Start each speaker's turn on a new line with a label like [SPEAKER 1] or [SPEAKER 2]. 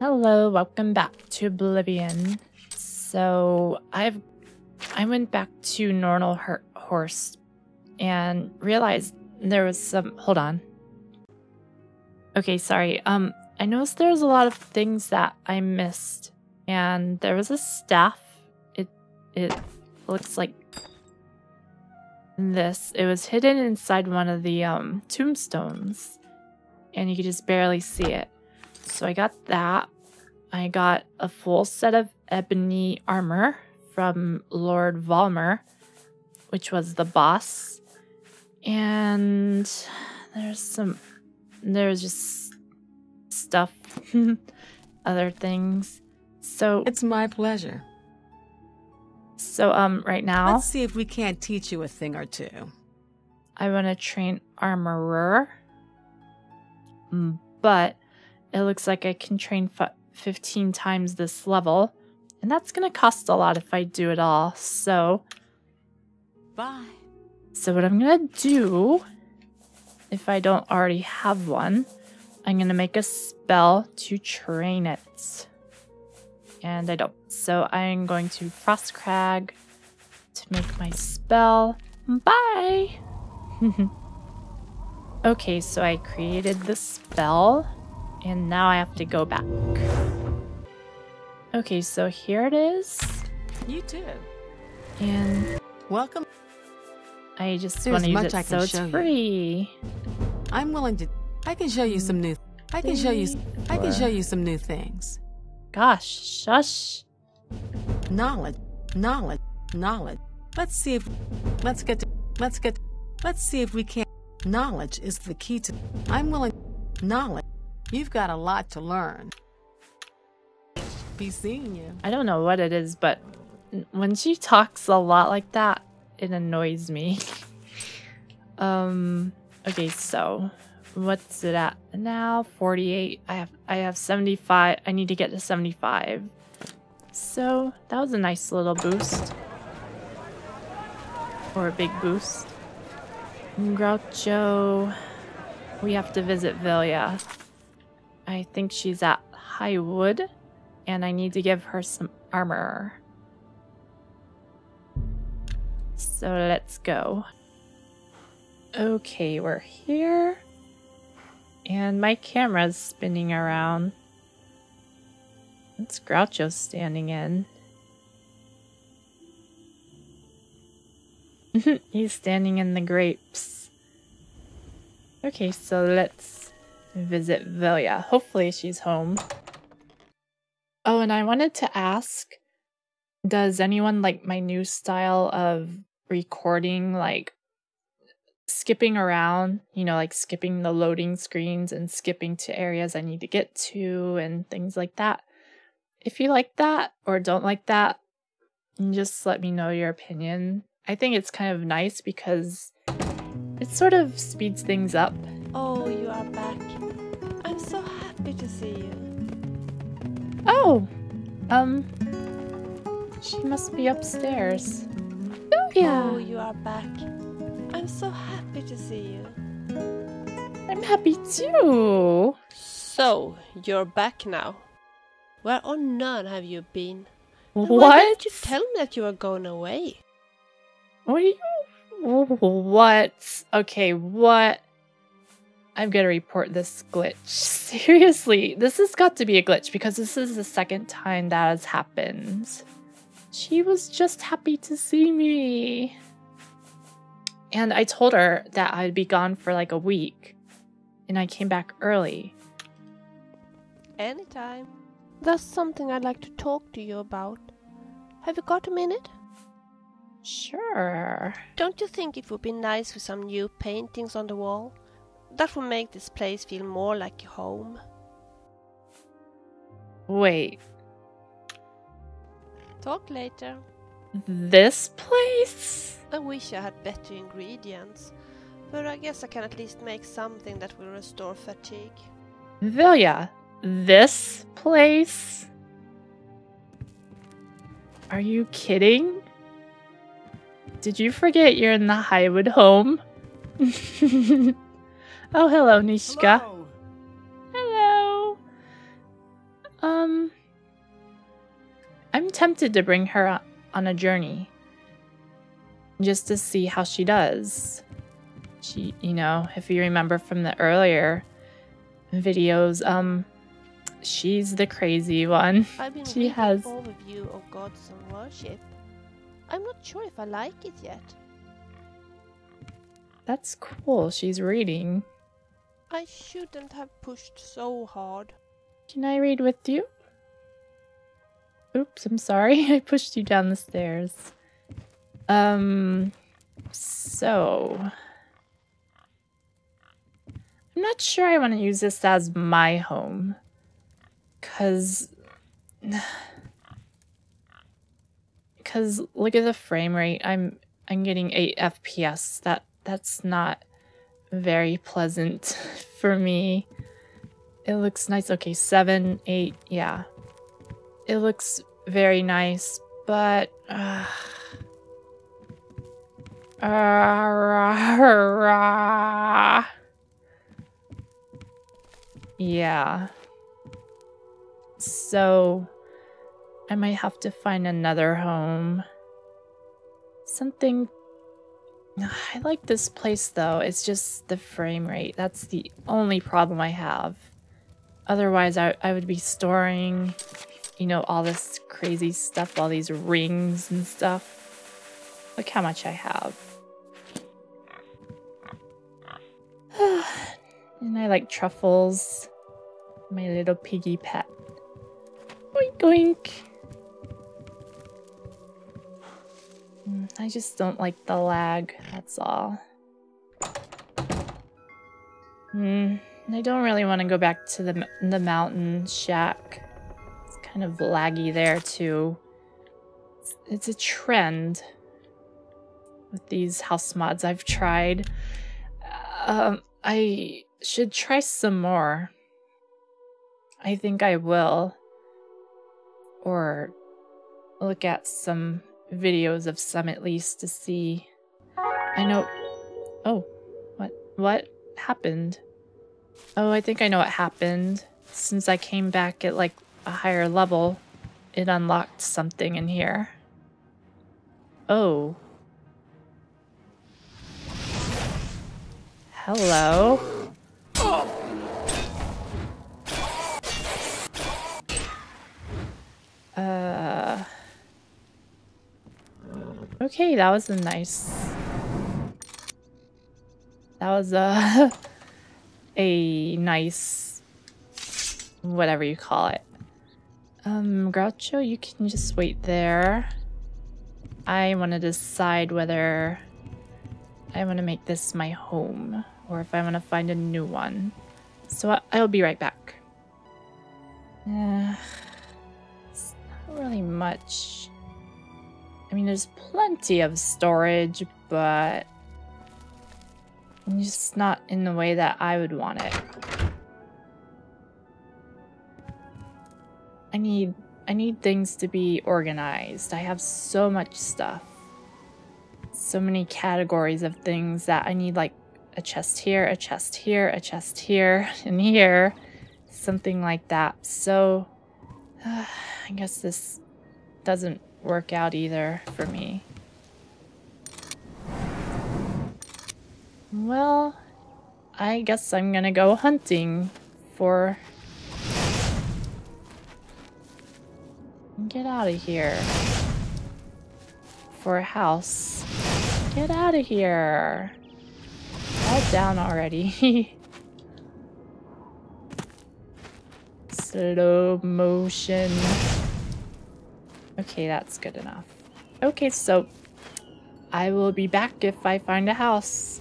[SPEAKER 1] Hello, welcome back to Oblivion. So I've I went back to Normal Horse and realized there was some. Hold on. Okay, sorry. Um, I noticed there was a lot of things that I missed, and there was a staff. It it looks like this. It was hidden inside one of the um tombstones, and you could just barely see it. So I got that. I got a full set of ebony armor from Lord Valmer, which was the boss. And there's some there's just stuff other things. So
[SPEAKER 2] It's my pleasure.
[SPEAKER 1] so um right now
[SPEAKER 2] Let's see if we can't teach you a thing or two.
[SPEAKER 1] I want to train armorer. Mm, But it looks like I can train f- 15 times this level. And that's going to cost a lot if I do it all. So,
[SPEAKER 2] Bye.
[SPEAKER 1] so what I'm going to do, if I don't already have one, I'm going to make a spell to train it. And I don't. So I'm going to Frost Crag to make my spell. Bye! okay, so I created the spell, and now I have to go back. Okay, so here it is,
[SPEAKER 2] You too.
[SPEAKER 1] and
[SPEAKER 2] Welcome.
[SPEAKER 1] I just want to use
[SPEAKER 2] much
[SPEAKER 1] it
[SPEAKER 2] I
[SPEAKER 1] so it's
[SPEAKER 2] show you.
[SPEAKER 1] free.
[SPEAKER 2] I'm willing to. I can show you some new. I can show you. I can show you some new things.
[SPEAKER 1] Gosh, shush.
[SPEAKER 2] Knowledge. Knowledge. Knowledge. Let's see if. Let's get. To, let's get. Let's see if we can. Knowledge is the key to. I'm willing. Knowledge. You've got a lot to learn. Be seeing you.
[SPEAKER 1] I don't know what it is, but when she talks a lot like that, it annoys me. um. Okay, so what's it at now? Forty-eight. I have. I have seventy-five. I need to get to seventy-five. So that was a nice little boost, or a big boost. Groucho. We have to visit Vilja. I think she's at Highwood and I need to give her some armor. So let's go. Okay, we're here. And my camera's spinning around. It's Groucho standing in. He's standing in the grapes. Okay, so let's visit Vilja. Hopefully she's home. Oh, and I wanted to ask Does anyone like my new style of recording, like skipping around, you know, like skipping the loading screens and skipping to areas I need to get to and things like that? If you like that or don't like that, just let me know your opinion. I think it's kind of nice because it sort of speeds things up.
[SPEAKER 3] Oh, you are back. I'm so happy to see you.
[SPEAKER 1] Oh, um, she must be upstairs. Oh, yeah.
[SPEAKER 3] Oh, you are back. I'm so happy to see you.
[SPEAKER 1] I'm happy too.
[SPEAKER 3] So, you're back now. Where on earth have you been? And Why didn't you tell me that you were going away?
[SPEAKER 1] What are you? What? Okay, what? I'm gonna report this glitch. Seriously, this has got to be a glitch because this is the second time that has happened. She was just happy to see me. And I told her that I'd be gone for like a week. And I came back early.
[SPEAKER 3] Anytime. There's something I'd like to talk to you about. Have you got a minute?
[SPEAKER 1] Sure.
[SPEAKER 3] Don't you think it would be nice with some new paintings on the wall? That would make this place feel more like a home.
[SPEAKER 1] Wait,
[SPEAKER 3] Talk later.
[SPEAKER 1] this place?
[SPEAKER 3] I wish I had better ingredients, but I guess I can at least make something that will restore fatigue.
[SPEAKER 1] Vilja, this place? Are you kidding? Did you forget you're in the Highwood home? oh, hello, Nishka.
[SPEAKER 2] Hello.
[SPEAKER 1] Hello. Um, I'm tempted to bring her on a journey just to see how she does. She, you know, if you remember from the earlier videos, um, she's the crazy one.
[SPEAKER 3] I've been
[SPEAKER 1] She
[SPEAKER 3] reading
[SPEAKER 1] all
[SPEAKER 3] an overview of gods and worship. I'm not sure if I like it yet.
[SPEAKER 1] That's cool. She's reading.
[SPEAKER 3] I shouldn't have pushed so hard.
[SPEAKER 1] Can I read with you? Oops, I'm sorry. I pushed you down the stairs. Um, so. I'm not sure I want to use this as my home. Because. Because look at the frame rate. I'm I'm getting 8 FPS. That that's not very pleasant for me. It looks nice. Okay, seven, eight, yeah. It looks very nice, but uh, uh, yeah. So I might have to find another home. Something I like this place though. It's just the frame rate. That's the only problem I have. Otherwise, I, I would be storing, you know, all this crazy stuff, all these rings and stuff. Look how much I have. and I like truffles. My little piggy pet. Oink oink. I just don't like the lag, that's all. Hmm. I don't really want to go back to the the mountain shack. It's kind of laggy there too. It's, it's a trend with these house mods I've tried. Um, I should try some more. I think I will. Or look at some videos of some at least to see. I know. Oh, what? What happened? Oh, I think I know what happened. Since I came back at like a higher level, it unlocked something in here. Oh. Hello. Uh. Okay, that was a nice. That was a a nice whatever you call it. Um, Groucho, you can just wait there. I want to decide whether I want to make this my home or if I want to find a new one. So I- I'll be right back. Uh, it's not really much. Mean, there's plenty of storage, but just not in the way that I would want it. I need I need things to be organized. I have so much stuff. So many categories of things that I need like a chest here, a chest here, a chest here, and here. Something like that. So uh, I guess this doesn't work out either for me. Well, I guess I'm gonna go hunting for. Get out of here. For a house. Get out of here. All down already. Slow motion. Okay, that's good enough. Okay, so I will be back if I find a house.